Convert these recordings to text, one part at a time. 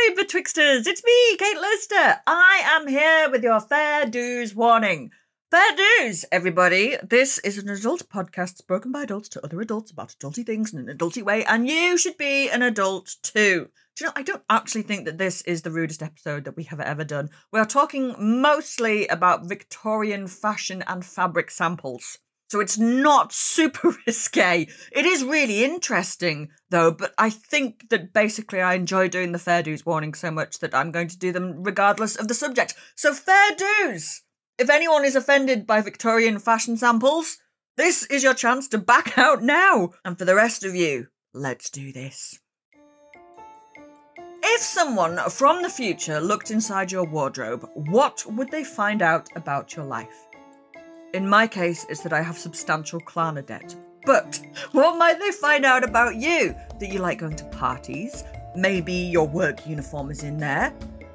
lovely betwixters. It's me, Kate Lister. I am here with your fair dues warning. Fair dues, everybody. This is an adult podcast spoken by adults to other adults about adulty things in an adulty way, and you should be an adult too. Do you know, I don't actually think that this is the rudest episode that we have ever done. We are talking mostly about Victorian fashion and fabric samples. So it's not super risque. It is really interesting, though, but I think that basically I enjoy doing the fair dues warning so much that I'm going to do them regardless of the subject. So, fair dues! If anyone is offended by Victorian fashion samples, this is your chance to back out now. And for the rest of you, let's do this. If someone from the future looked inside your wardrobe, what would they find out about your life? In my case, it's that I have substantial Klarna debt. But what might they find out about you? That you like going to parties? Maybe your work uniform is in there?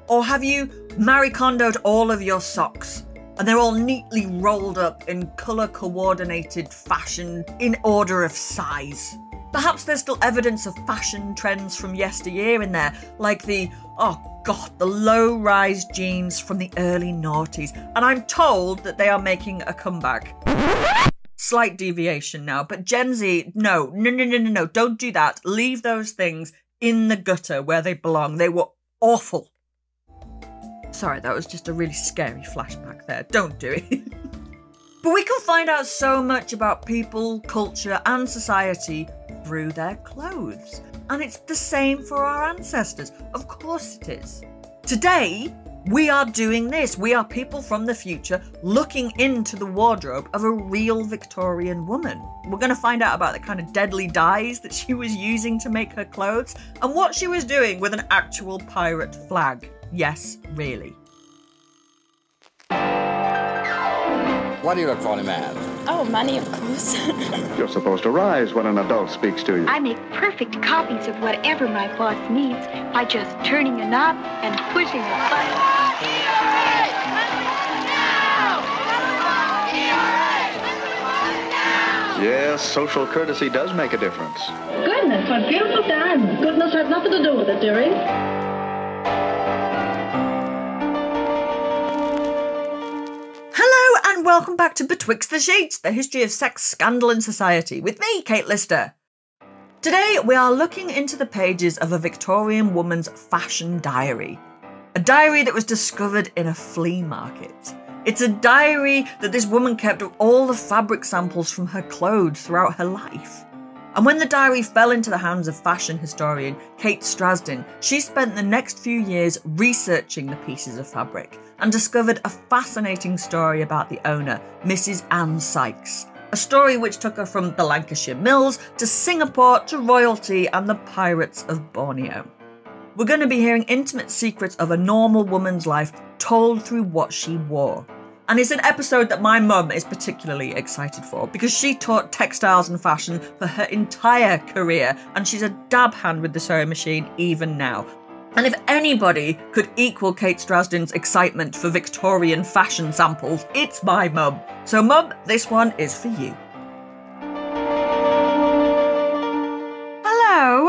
Or have you Marie Kondoed all of your socks? And they're all neatly rolled up in colour coordinated fashion in order of size. Perhaps there's still evidence of fashion trends from yesteryear in there, like the, oh God, the low rise jeans from the early noughties, and I'm told that they are making a comeback. Slight deviation now, but Gen Z, no, no, no, no, no, no, don't do that. Leave those things in the gutter where they belong. They were awful. Sorry, that was just a really scary flashback there. Don't do it. but we can find out so much about people, culture, and society through their clothes. And it's the same for our ancestors. Of course it is. Today, we are doing this. We are people from the future looking into the wardrobe of a real Victorian woman. We're going to find out about the kind of deadly dyes that she was using to make her clothes and what she was doing with an actual pirate flag. Yes, really. What do you look for in a man? Oh, money, of course. You're supposed to rise when an adult speaks to you. I make perfect copies of whatever my boss needs by just turning a knob and pushing a button. Yes, social courtesy does make a difference. Goodness, what beautiful diamonds. Goodness has nothing to do with it, dearie. Welcome back to Betwixt the Sheets, the history of sex, scandal, and society, with me, Kate Lister. Today we are looking into the pages of a Victorian woman's fashion diary. A diary that was discovered in a flea market. It's a diary that this woman kept of all the fabric samples from her clothes throughout her life. And when the diary fell into the hands of fashion historian Kate Strasdin, she spent the next few years researching the pieces of fabric and discovered a fascinating story about the owner, Mrs. Anne Sykes. A story which took her from the Lancashire Mills to Singapore to royalty and the pirates of Borneo. We're going to be hearing intimate secrets of a normal woman's life told through what she wore. And it's an episode that my mum is particularly excited for because she taught textiles and fashion for her entire career and she's a dab hand with the sewing machine even now. And if anybody could equal Kate Strasdin's excitement for Victorian fashion samples, it's my mum. So, mum, this one is for you.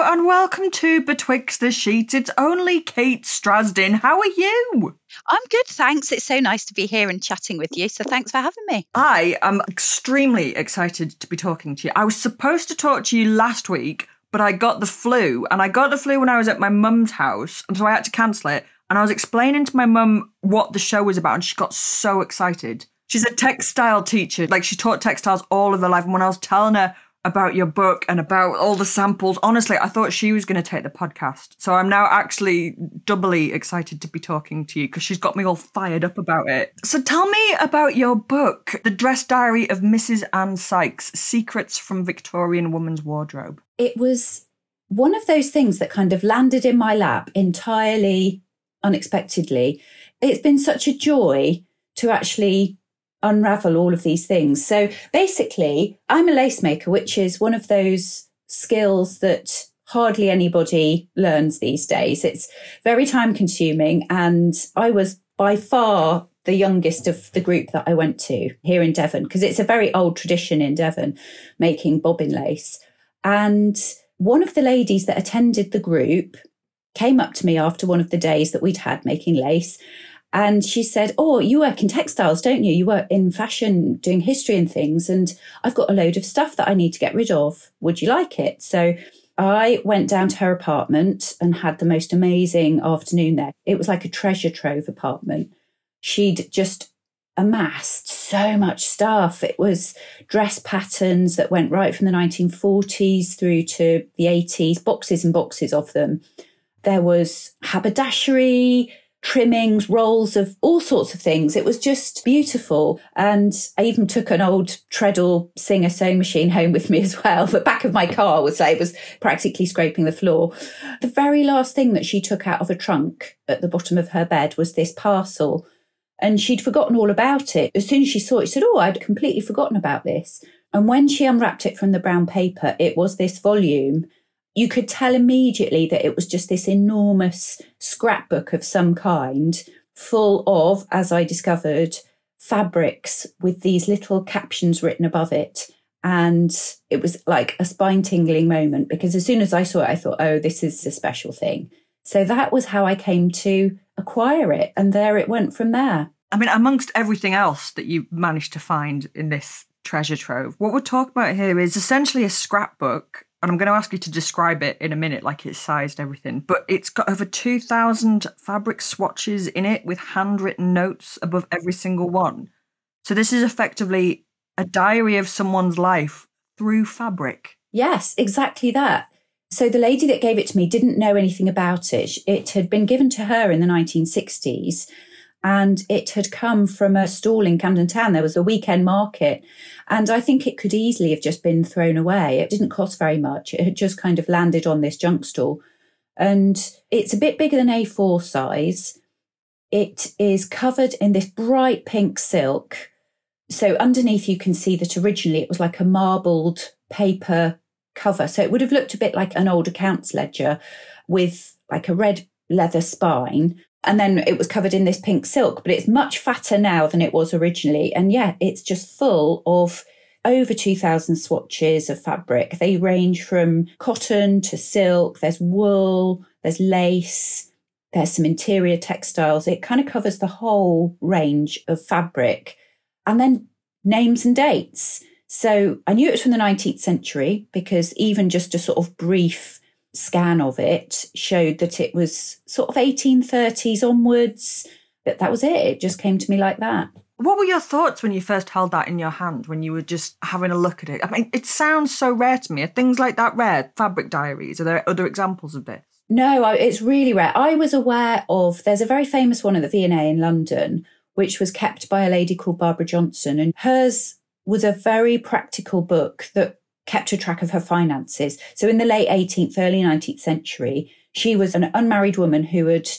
And welcome to Betwixt the Sheets. It's only Kate Strasdin. How are you? I'm good, thanks. It's so nice to be here and chatting with you. So thanks for having me. I am extremely excited to be talking to you. I was supposed to talk to you last week, but I got the flu, and I got the flu when I was at my mum's house, and so I had to cancel it. And I was explaining to my mum what the show was about, and she got so excited. She's a textile teacher, like she taught textiles all of her life. And when I was telling her about your book and about all the samples, honestly, I thought she was going to take the podcast. So I'm now actually doubly excited to be talking to you because she's got me all fired up about it. So tell me about your book, The Dress Diary of Mrs. Anne Sykes Secrets from Victorian Woman's Wardrobe it was one of those things that kind of landed in my lap entirely unexpectedly. It's been such a joy to actually unravel all of these things. So basically, I'm a lace maker, which is one of those skills that hardly anybody learns these days. It's very time consuming. And I was by far the youngest of the group that I went to here in Devon, because it's a very old tradition in Devon making bobbin lace. And one of the ladies that attended the group came up to me after one of the days that we'd had making lace. And she said, Oh, you work in textiles, don't you? You work in fashion, doing history and things. And I've got a load of stuff that I need to get rid of. Would you like it? So I went down to her apartment and had the most amazing afternoon there. It was like a treasure trove apartment. She'd just amassed so much stuff. It was dress patterns that went right from the 1940s through to the 80s, boxes and boxes of them. There was haberdashery, trimmings, rolls of all sorts of things. It was just beautiful. And I even took an old treadle singer sewing machine home with me as well. The back of my car was say was practically scraping the floor. The very last thing that she took out of a trunk at the bottom of her bed was this parcel. And she'd forgotten all about it. As soon as she saw it, she said, Oh, I'd completely forgotten about this. And when she unwrapped it from the brown paper, it was this volume you could tell immediately that it was just this enormous scrapbook of some kind, full of, as I discovered, fabrics with these little captions written above it. And it was like a spine tingling moment because as soon as I saw it, I thought, oh, this is a special thing. So that was how I came to acquire it. And there it went from there. I mean, amongst everything else that you managed to find in this treasure trove, what we're talking about here is essentially a scrapbook and I'm going to ask you to describe it in a minute, like it's sized everything. But it's got over 2,000 fabric swatches in it with handwritten notes above every single one. So this is effectively a diary of someone's life through fabric. Yes, exactly that. So the lady that gave it to me didn't know anything about it. It had been given to her in the 1960s and it had come from a stall in Camden Town. There was a weekend market, and I think it could easily have just been thrown away. It didn't cost very much. It had just kind of landed on this junk stall, and it's a bit bigger than A4 size. It is covered in this bright pink silk. So underneath, you can see that originally it was like a marbled paper cover. So it would have looked a bit like an old accounts ledger with like a red leather spine and then it was covered in this pink silk, but it's much fatter now than it was originally. And yeah, it's just full of over 2,000 swatches of fabric. They range from cotton to silk, there's wool, there's lace, there's some interior textiles. It kind of covers the whole range of fabric. And then names and dates. So I knew it was from the 19th century because even just a sort of brief scan of it showed that it was sort of 1830s onwards. But that was it. It just came to me like that. What were your thoughts when you first held that in your hand, when you were just having a look at it? I mean, it sounds so rare to me. Are things like that rare? Fabric diaries? Are there other examples of this? No, it's really rare. I was aware of, there's a very famous one at the V&A in London, which was kept by a lady called Barbara Johnson. And hers was a very practical book that kept a track of her finances. So in the late 18th, early 19th century, she was an unmarried woman who had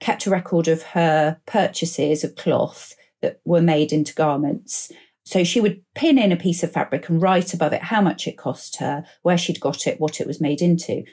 kept a record of her purchases of cloth that were made into garments. So she would pin in a piece of fabric and write above it how much it cost her, where she'd got it, what it was made into.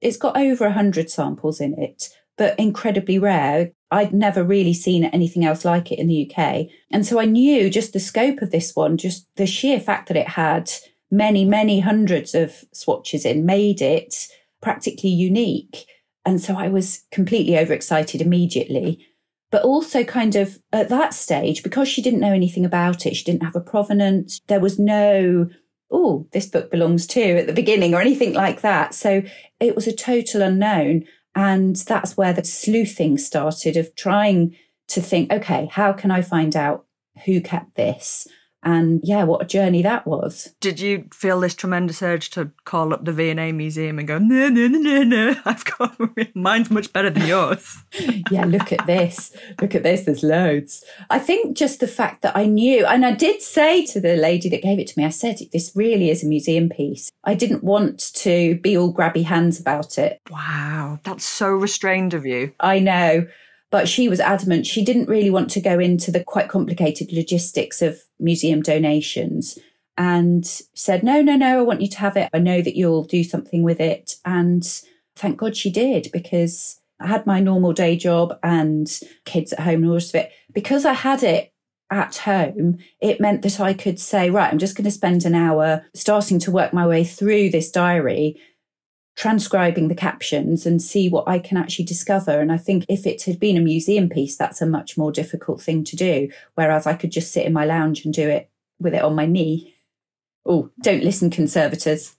It's got over a hundred samples in it, but incredibly rare. I'd never really seen anything else like it in the UK. And so I knew just the scope of this one, just the sheer fact that it had many, many hundreds of swatches in made it practically unique. And so I was completely overexcited immediately. But also, kind of at that stage, because she didn't know anything about it, she didn't have a provenance, there was no, oh, this book belongs to at the beginning or anything like that. So it was a total unknown. And that's where the sleuthing started of trying to think, okay, how can I find out who kept this? And yeah, what a journey that was. Did you feel this tremendous urge to call up the V&A museum and go, no, no, no, no, no, I've got, mine's much better than yours. yeah, look at this. Look at this. There's loads. I think just the fact that I knew, and I did say to the lady that gave it to me, I said, this really is a museum piece. I didn't want to be all grabby hands about it. Wow, that's so restrained of you. I know. But she was adamant she didn't really want to go into the quite complicated logistics of museum donations and said, No, no, no, I want you to have it. I know that you'll do something with it. And thank God she did because I had my normal day job and kids at home and all the rest of it. Because I had it at home, it meant that I could say, Right, I'm just going to spend an hour starting to work my way through this diary transcribing the captions and see what I can actually discover. And I think if it had been a museum piece, that's a much more difficult thing to do. Whereas I could just sit in my lounge and do it with it on my knee. Oh, don't listen, conservators.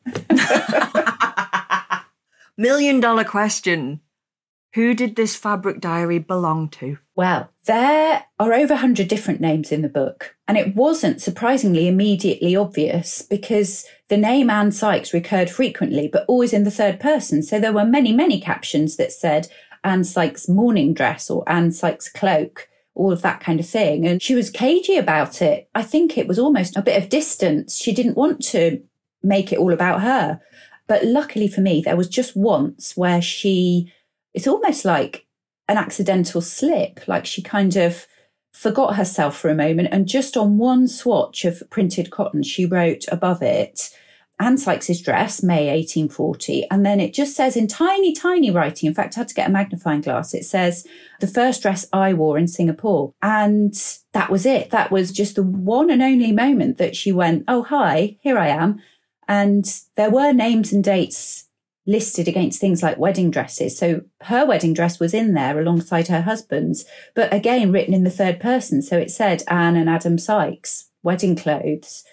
Million dollar question. Who did this fabric diary belong to? Well, there are over 100 different names in the book, and it wasn't surprisingly immediately obvious because the name Anne Sykes recurred frequently, but always in the third person. So there were many, many captions that said Anne Sykes' morning dress or Anne Sykes' cloak, all of that kind of thing. And she was cagey about it. I think it was almost a bit of distance. She didn't want to make it all about her. But luckily for me, there was just once where she, it's almost like an accidental slip, like she kind of forgot herself for a moment. And just on one swatch of printed cotton, she wrote above it, Anne Sykes' dress, May 1840. And then it just says in tiny, tiny writing, in fact, I had to get a magnifying glass. It says, the first dress I wore in Singapore. And that was it. That was just the one and only moment that she went, Oh, hi, here I am. And there were names and dates listed against things like wedding dresses. So her wedding dress was in there alongside her husband's, but again written in the third person. So it said Anne and Adam Sykes wedding clothes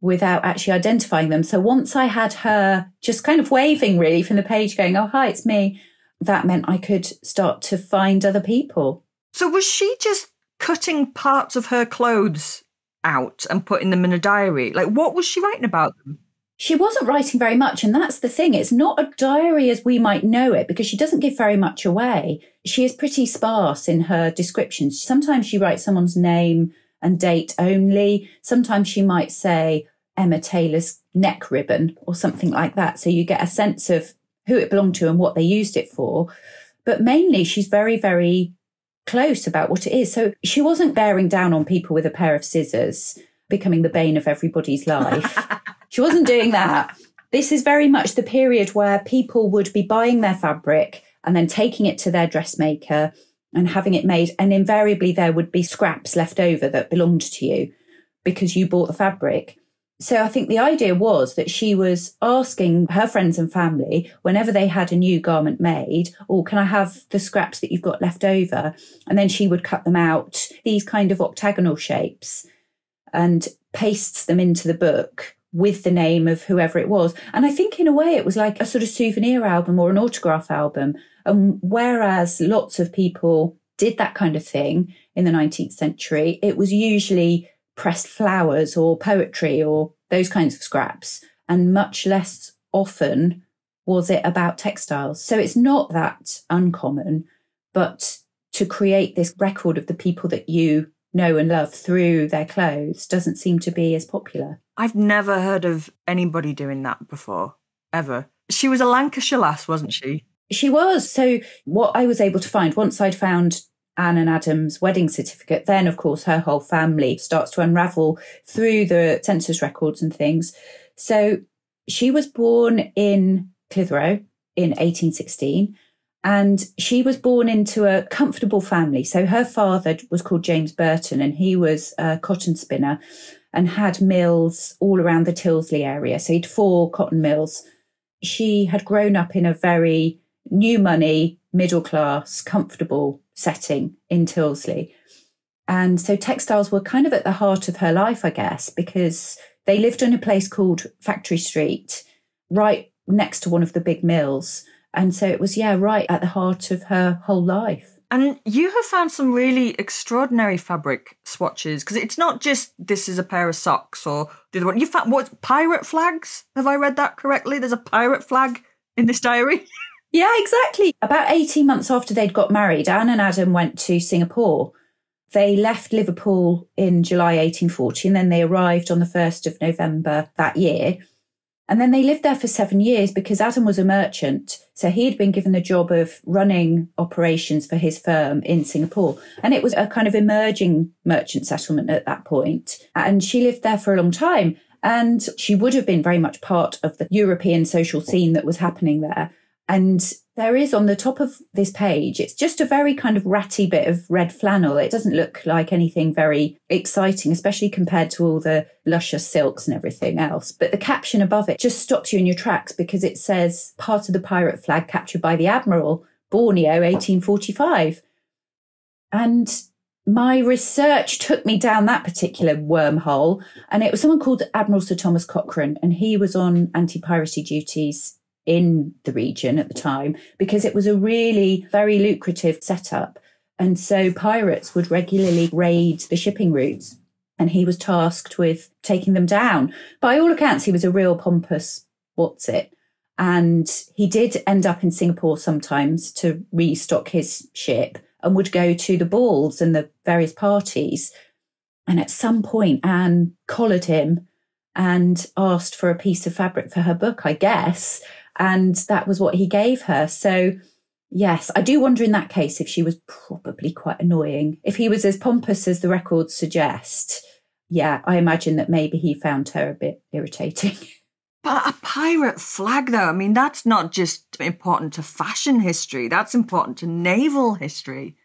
without actually identifying them. So once I had her just kind of waving really from the page going, Oh, hi, it's me. That meant I could start to find other people. So was she just cutting parts of her clothes out and putting them in a diary? Like, what was she writing about them? She wasn't writing very much. And that's the thing. It's not a diary as we might know it because she doesn't give very much away. She is pretty sparse in her descriptions. Sometimes she writes someone's name and date only. Sometimes she might say Emma Taylor's neck ribbon or something like that. So you get a sense of who it belonged to and what they used it for. But mainly she's very, very close about what it is. So she wasn't bearing down on people with a pair of scissors, becoming the bane of everybody's life. She wasn't doing that. This is very much the period where people would be buying their fabric and then taking it to their dressmaker and having it made. And invariably, there would be scraps left over that belonged to you because you bought the fabric. So I think the idea was that she was asking her friends and family whenever they had a new garment made, oh, can I have the scraps that you've got left over? And then she would cut them out, these kind of octagonal shapes and pastes them into the book with the name of whoever it was. And I think in a way it was like a sort of souvenir album or an autograph album. And whereas lots of people did that kind of thing in the 19th century, it was usually pressed flowers or poetry or those kinds of scraps. And much less often was it about textiles. So it's not that uncommon, but to create this record of the people that you know and love through their clothes doesn't seem to be as popular. I've never heard of anybody doing that before, ever. She was a Lancashire lass, wasn't she? She was. So, what I was able to find once I'd found Anne and Adam's wedding certificate, then of course her whole family starts to unravel through the census records and things. So, she was born in Clitheroe in 1816 and she was born into a comfortable family. So her father was called James Burton and he was a cotton spinner and had mills all around the Tyldesley area. So he'd four cotton mills. She had grown up in a very new money, middle class, comfortable setting in Tyldesley. And so textiles were kind of at the heart of her life, I guess, because they lived in a place called Factory Street, right next to one of the big mills. And so it was, yeah, right at the heart of her whole life. And you have found some really extraordinary fabric swatches because it's not just this is a pair of socks or the other one. You found what pirate flags? Have I read that correctly? There's a pirate flag in this diary. yeah, exactly. About 18 months after they'd got married, Anne and Adam went to Singapore. They left Liverpool in July 1840 and then they arrived on the 1st of November that year. And then they lived there for seven years because Adam was a merchant. So he'd been given the job of running operations for his firm in Singapore. And it was a kind of emerging merchant settlement at that point. And she lived there for a long time. And she would have been very much part of the European social scene that was happening there. And There is on the top of this page, it's just a very kind of ratty bit of red flannel. It doesn't look like anything very exciting, especially compared to all the luscious silks and everything else. But the caption above it just stops you in your tracks because it says part of the pirate flag captured by the Admiral, Borneo, 1845. And my research took me down that particular wormhole. And it was someone called Admiral Sir Thomas Cochrane, and he was on anti piracy duties in the region at the time because it was a really very lucrative setup. And so pirates would regularly raid the shipping routes and he was tasked with taking them down. By all accounts, he was a real pompous what's it. And he did end up in Singapore sometimes to restock his ship and would go to the balls and the various parties. And at some point, Anne collared him and asked for a piece of fabric for her book, I guess. And that was what he gave her. So, yes, I do wonder in that case if she was probably quite annoying. If he was as pompous as the records suggest, yeah, I imagine that maybe he found her a bit irritating. But a pirate flag, though, I mean, that's not just important to fashion history, that's important to naval history,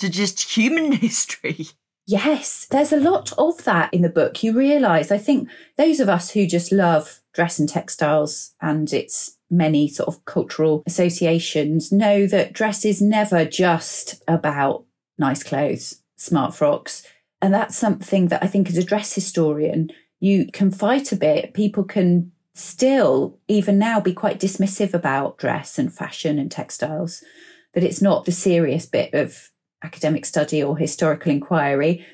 to just human history. Yes, there's a lot of that in the book. You realise, I think those of us who just love dress and textiles and its many sort of cultural associations know that dress is never just about nice clothes, smart frocks. And that's something that I think as a dress historian, you can fight a bit. People can still, even now, be quite dismissive about dress and fashion and textiles, that it's not the serious bit of academic study or historical inquiry.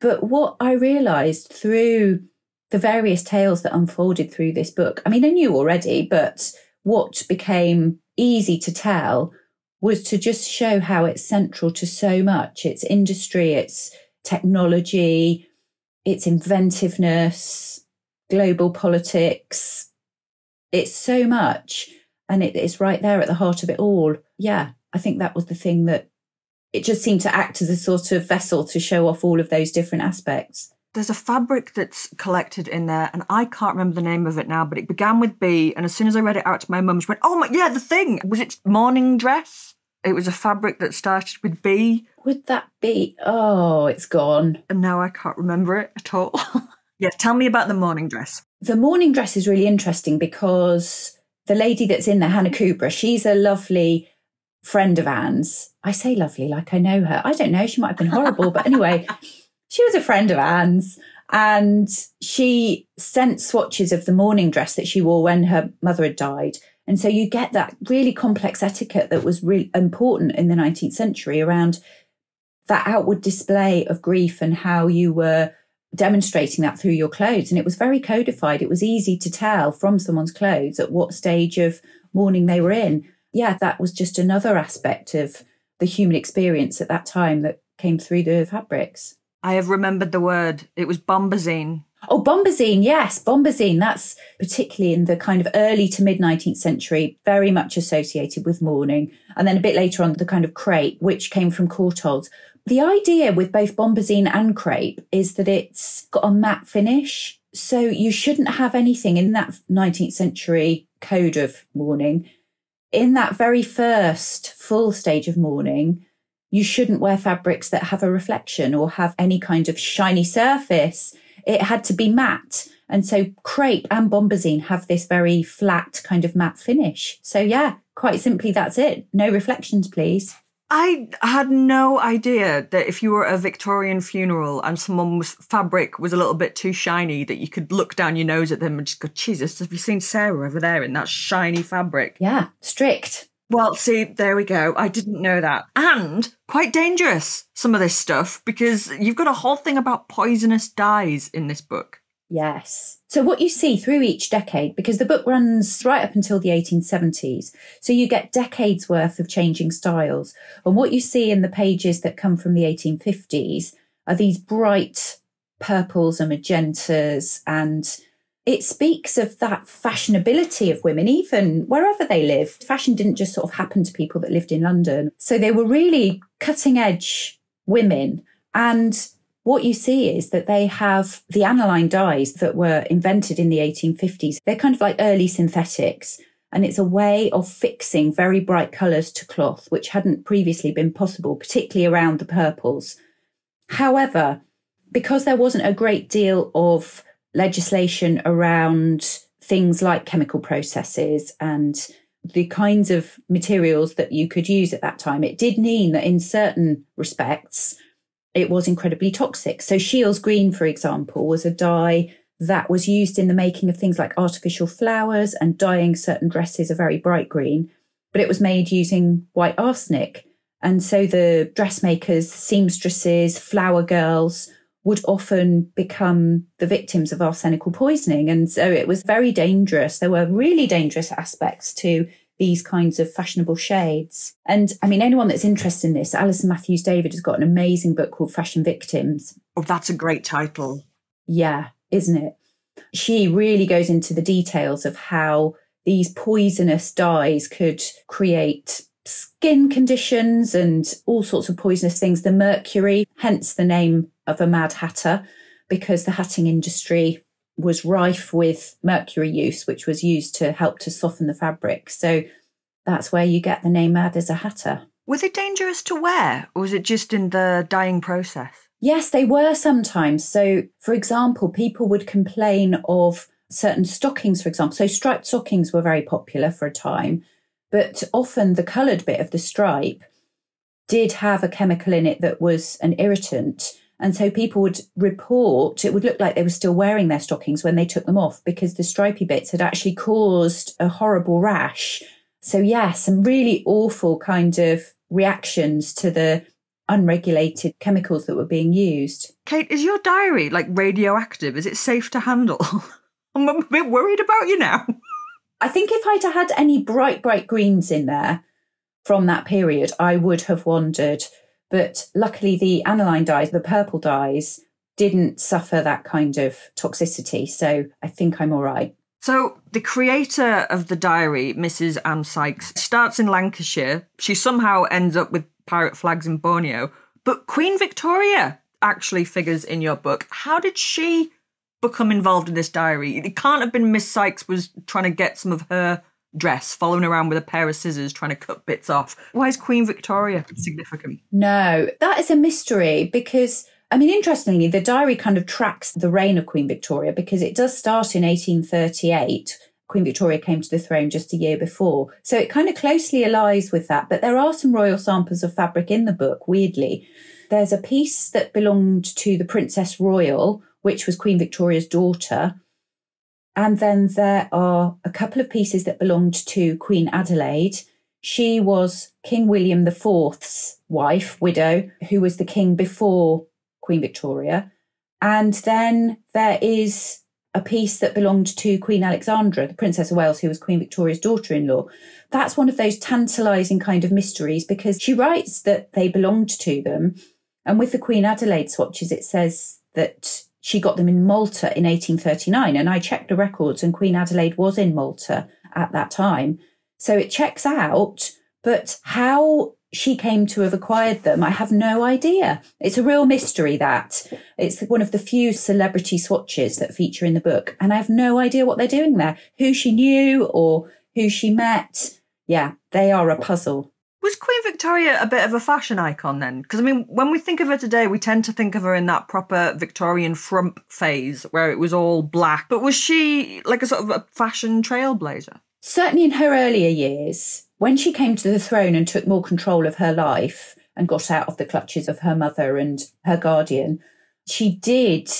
But what I realised through the various tales that unfolded through this book, I mean, I knew already, but what became easy to tell was to just show how it's central to so much its industry, its technology, its inventiveness, global politics. It's so much. And it is right there at the heart of it all. Yeah, I think that was the thing that it just seemed to act as a sort of vessel to show off all of those different aspects. There's a fabric that's collected in there, and I can't remember the name of it now, but it began with B. And as soon as I read it out to my mum, she went, Oh my, yeah, the thing. Was it mourning dress? It was a fabric that started with B. Would that be? Oh, it's gone. And now I can't remember it at all. yeah, tell me about the mourning dress. The mourning dress is really interesting because the lady that's in there, Hannah Kubra, she's a lovely friend of Anne's. I say lovely like I know her. I don't know. She might have been horrible, but anyway, she was a friend of Anne's. And she sent swatches of the mourning dress that she wore when her mother had died. And so you get that really complex etiquette that was really important in the 19th century around that outward display of grief and how you were demonstrating that through your clothes. And it was very codified. It was easy to tell from someone's clothes at what stage of mourning they were in. Yeah, that was just another aspect of the human experience at that time that came through the fabrics. I have remembered the word. It was bombazine. Oh, bombazine, yes, bombazine. That's particularly in the kind of early to mid 19th century, very much associated with mourning. And then a bit later on, the kind of crepe, which came from Courtaulds. The idea with both bombazine and crepe is that it's got a matte finish. So you shouldn't have anything in that 19th century code of mourning. In that very first full stage of mourning, you shouldn't wear fabrics that have a reflection or have any kind of shiny surface. It had to be matte. And so crepe and bombazine have this very flat kind of matte finish. So yeah, quite simply, that's it. No reflections, please. I had no idea that if you were at a Victorian funeral and someone's fabric was a little bit too shiny, that you could look down your nose at them and just go, Jesus, have you seen Sarah over there in that shiny fabric? Yeah, strict. Well, see, there we go. I didn't know that. And quite dangerous, some of this stuff, because you've got a whole thing about poisonous dyes in this book. Yes. So, what you see through each decade, because the book runs right up until the 1870s, so you get decades worth of changing styles. And what you see in the pages that come from the 1850s are these bright purples and magentas and it speaks of that fashionability of women, even wherever they lived. Fashion didn't just sort of happen to people that lived in London. So they were really cutting edge women. And what you see is that they have the aniline dyes that were invented in the 1850s. They're kind of like early synthetics. And it's a way of fixing very bright colours to cloth, which hadn't previously been possible, particularly around the purples. However, because there wasn't a great deal of legislation around things like chemical processes and the kinds of materials that you could use at that time, it did mean that in certain respects, it was incredibly toxic. So Scheele's green, for example, was a dye that was used in the making of things like artificial flowers and dyeing certain dresses a very bright green, but it was made using white arsenic. And so the dressmakers, seamstresses, flower girls would often become the victims of arsenical poisoning. And so it was very dangerous. There were really dangerous aspects to these kinds of fashionable shades. And I mean, anyone that's interested in this, Alison Matthews David has got an amazing book called Fashion Victims. Oh, that's a great title. Yeah, isn't it? She really goes into the details of how these poisonous dyes could create skin conditions and all sorts of poisonous things. The mercury, hence the name of a Mad Hatter, because the hatting industry was rife with mercury use, which was used to help to soften the fabric. So that's where you get the name Mad as a Hatter. Were they dangerous to wear, or was it just in the dyeing process? Yes, they were sometimes. So, for example, people would complain of certain stockings, for example. So, striped stockings were very popular for a time, but often the coloured bit of the stripe did have a chemical in it that was an irritant. And so people would report, it would look like they were still wearing their stockings when they took them off because the stripy bits had actually caused a horrible rash. So, yes, yeah, some really awful kind of reactions to the unregulated chemicals that were being used. Kate, is your diary like radioactive? Is it safe to handle? I'm a bit worried about you now. I think if I'd had any bright, bright greens in there from that period, I would have wondered. But luckily, the aniline dyes, the purple dyes, didn't suffer that kind of toxicity. So I think I'm all right. So, the creator of the diary, Mrs. Anne Sykes, starts in Lancashire. She somehow ends up with pirate flags in Borneo. But Queen Victoria actually figures in your book. How did she become involved in this diary? It can't have been Miss Sykes was trying to get some of her dress, following around with a pair of scissors, trying to cut bits off. Why is Queen Victoria significant? No, that is a mystery because. I mean, interestingly, the diary kind of tracks the reign of Queen Victoria because it does start in 1838 Queen Victoria came to the throne just a year before. So it kind of closely allies with that. But there are some royal samples of fabric in the book, weirdly. There's a piece that belonged to the Princess Royal, which was Queen Victoria's daughter. And then there are a couple of pieces that belonged to Queen Adelaide. She was King William IV's wife, widow, who was the king before Queen Victoria. And then there is a piece that belonged to Queen Alexandra, the Princess of Wales, who was Queen Victoria's daughter in law. That's one of those tantalizing kind of mysteries because she writes that they belonged to them. And with the Queen Adelaide swatches, it says that she got them in Malta in 1839. And I checked the records, and Queen Adelaide was in Malta at that time. So it checks out. But how she came to have acquired them, I have no idea. It's a real mystery that it's one of the few celebrity swatches that feature in the book. And I have no idea what they're doing there, who she knew or who she met. Yeah, they are a puzzle. Was Queen Victoria a bit of a fashion icon then? Because I mean, when we think of her today, we tend to think of her in that proper Victorian frump phase where it was all black. But was she like a sort of a fashion trailblazer? Certainly in her earlier years, when she came to the throne and took more control of her life and got out of the clutches of her mother and her guardian, she did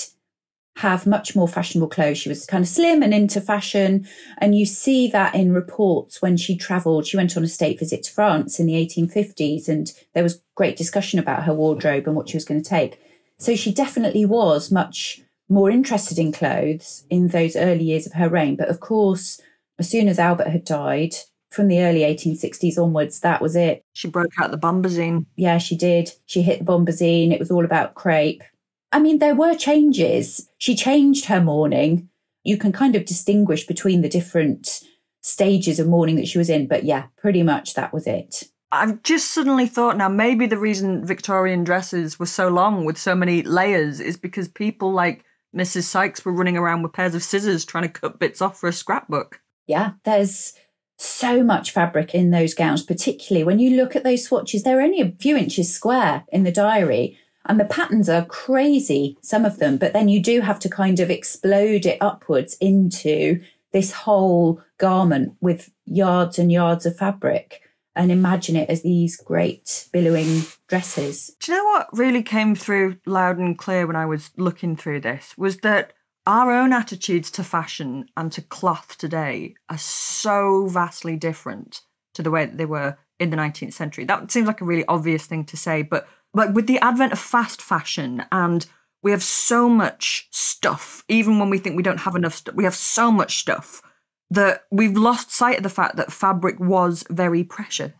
have much more fashionable clothes. She was kind of slim and into fashion. And you see that in reports when she travelled. She went on a state visit to France in the 1850s, and there was great discussion about her wardrobe and what she was going to take. So she definitely was much more interested in clothes in those early years of her reign. But of course, as soon as Albert had died, from the early 1860s onwards, that was it. She broke out the bombazine. Yeah, she did. She hit the bombazine. It was all about crepe. I mean, there were changes. She changed her mourning. You can kind of distinguish between the different stages of mourning that she was in, but yeah, pretty much that was it. I've just suddenly thought now maybe the reason Victorian dresses were so long with so many layers is because people like Mrs. Sykes were running around with pairs of scissors trying to cut bits off for a scrapbook. Yeah, there's so much fabric in those gowns, particularly when you look at those swatches, they're only a few inches square in the diary. And the patterns are crazy, some of them, but then you do have to kind of explode it upwards into this whole garment with yards and yards of fabric and imagine it as these great billowing dresses. Do you know what really came through loud and clear when I was looking through this was that our own attitudes to fashion and to cloth today are so vastly different to the way that they were in the 19th century. That seems like a really obvious thing to say, but like with the advent of fast fashion and we have so much stuff, even when we think we don't have enough stuff, we have so much stuff that we've lost sight of the fact that fabric was very precious.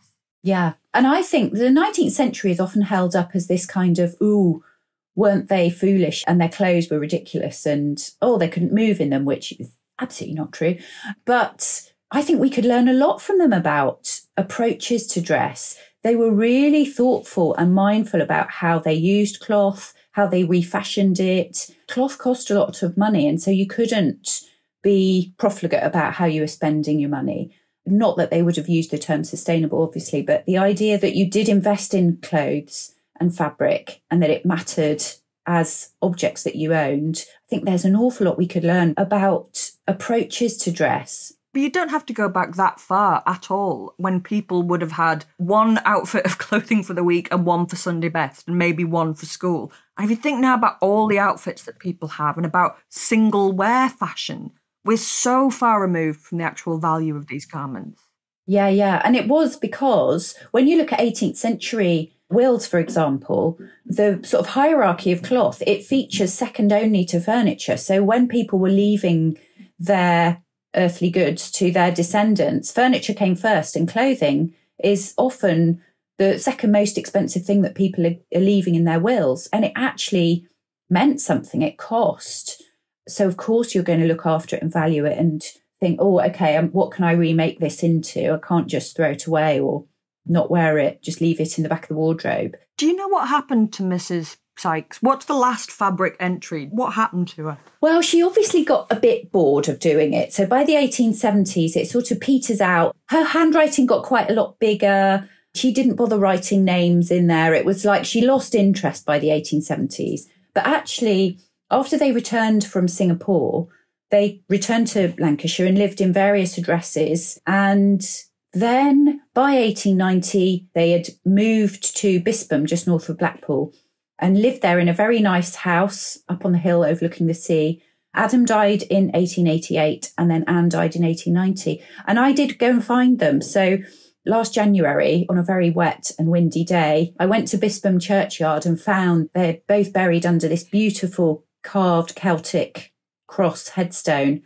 Yeah. And I think the 19th century is often held up as this kind of, ooh, weren't they foolish and their clothes were ridiculous and, oh, they couldn't move in them, which is absolutely not true. But I think we could learn a lot from them about approaches to dress. They were really thoughtful and mindful about how they used cloth, how they refashioned it. Cloth cost a lot of money, and so you couldn't be profligate about how you were spending your money. Not that they would have used the term sustainable, obviously, but the idea that you did invest in clothes and fabric and that it mattered as objects that you owned. I think there's an awful lot we could learn about approaches to dress but you don't have to go back that far at all when people would have had one outfit of clothing for the week and one for Sunday best and maybe one for school. And if you think now about all the outfits that people have and about single wear fashion, we're so far removed from the actual value of these garments. Yeah, yeah. And it was because when you look at 18th century wills, for example, the sort of hierarchy of cloth, it features second only to furniture. So when people were leaving their earthly goods to their descendants, furniture came first and clothing is often the second most expensive thing that people are, leaving in their wills. And it actually meant something, it cost. So, of course, you're going to look after it and value it and think, oh, okay, um, what can I remake this into? I can't just throw it away or not wear it, just leave it in the back of the wardrobe. Do you know what happened to Mrs. Sykes? What's the last fabric entry? What happened to her? Well, she obviously got a bit bored of doing it. So by the 1870s, it sort of peters out. Her handwriting got quite a lot bigger. She didn't bother writing names in there. It was like she lost interest by the 1870s. But actually, after they returned from Singapore, they returned to Lancashire and lived in various addresses. And then by 1890, they had moved to Bispham, just north of Blackpool, and lived there in a very nice house up on the hill overlooking the sea. Adam died in 1888 and then Anne died in 1890. And I did go and find them. So last January, on a very wet and windy day, I went to Bispham Churchyard and found they're both buried under this beautiful carved Celtic cross headstone.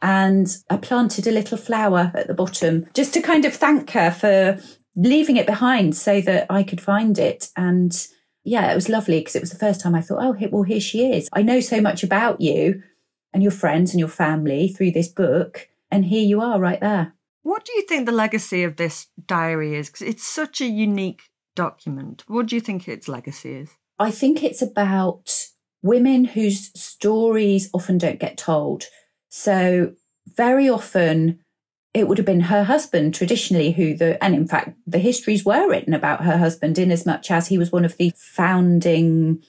And I planted a little flower at the bottom just to kind of thank her for leaving it behind so that I could find it. And yeah, it was lovely because it was the first time I thought, oh, well, here she is. I know so much about you and your friends and your family through this book. And here you are right there. What do you think the legacy of this diary is? Because it's such a unique document. What do you think its legacy is? I think it's about women whose stories often don't get told. So, very often, it would have been her husband traditionally who the and in fact the histories were written about her husband in as much as he was one of the founding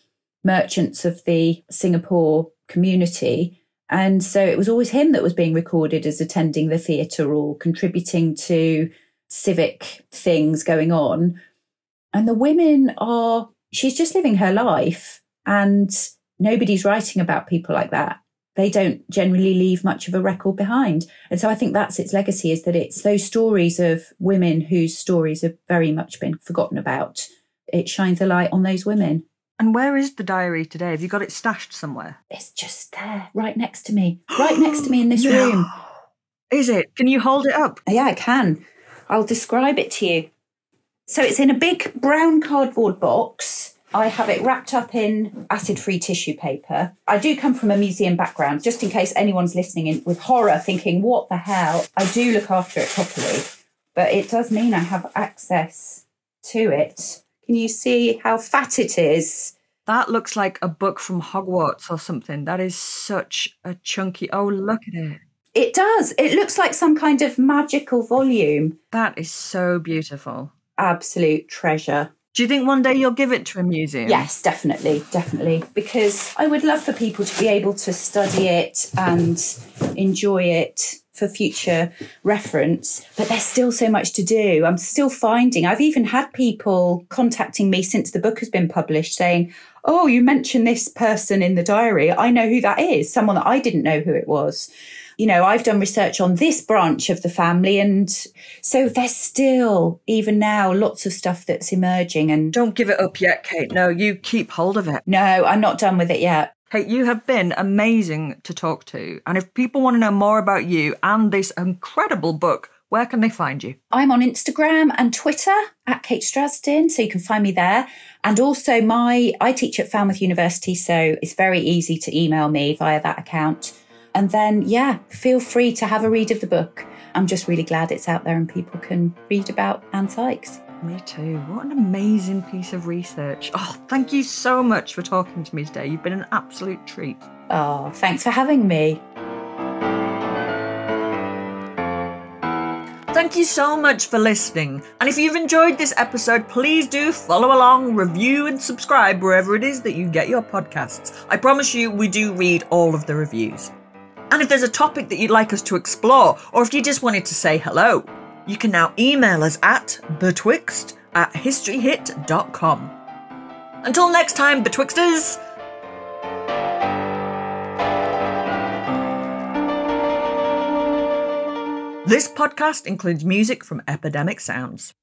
merchants of the Singapore community. And so it was always him that was being recorded as attending the theatre or contributing to civic things going on. And the women are she's just living her life and nobody's writing about people like that they don't generally leave much of a record behind. And so I think that's its legacy is that it's those stories of women whose stories have very much been forgotten about. It shines a light on those women. And where is the diary today? Have you got it stashed somewhere? It's just there, right next to me, right next to me in this room. Is it? Can you hold it up? Yeah, I can. I'll describe it to you. So it's in a big brown cardboard box I have it wrapped up in acid free tissue paper. I do come from a museum background, just in case anyone's listening in with horror thinking, what the hell? I do look after it properly, but it does mean I have access to it. Can you see how fat it is? That looks like a book from Hogwarts or something. That is such a chunky. Oh, look at it. It does. It looks like some kind of magical volume. That is so beautiful. Absolute treasure. Do you think one day you'll give it to a museum? Yes, definitely, definitely. Because I would love for people to be able to study it and enjoy it for future reference, but there's still so much to do. I'm still finding, I've even had people contacting me since the book has been published saying, Oh, you mentioned this person in the diary. I know who that is, someone that I didn't know who it was you know, I've done research on this branch of the family. And so there's still, even now, lots of stuff that's emerging. And Don't give it up yet, Kate. No, you keep hold of it. no, I'm not done with it yet. Kate, you have been amazing to talk to. And if people want to know more about you and this incredible book, where can they find you? I'm on Instagram and Twitter at Kate Strasdin, so you can find me there. And also my I teach at Falmouth University, so it's very easy to email me via that account. And then yeah, feel free to have a read of the book. I'm just really glad it's out there and people can read about Anne Sykes. Me too. What an amazing piece of research. Oh, thank you so much for talking to me today. You've been an absolute treat. Oh, thanks for having me. Thank you so much for listening. And if you've enjoyed this episode, please do follow along, review, and subscribe wherever it is that you get your podcasts. I promise you, we do read all of the reviews. And if there's a topic that you'd like us to explore, or if you just wanted to say hello, you can now email us at betwixt at historyhit.com. Until next time, Betwixters! This podcast includes music from Epidemic Sounds.